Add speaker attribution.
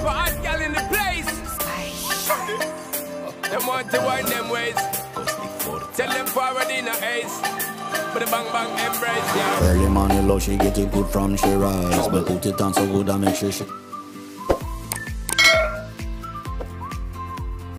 Speaker 1: for hot gal in the place. Them want to wind them ways. Tell them forward in a ace. But the bang bang embrace, yeah.
Speaker 2: Early morning love, she get it good from she rise. But put it on so good I make sure she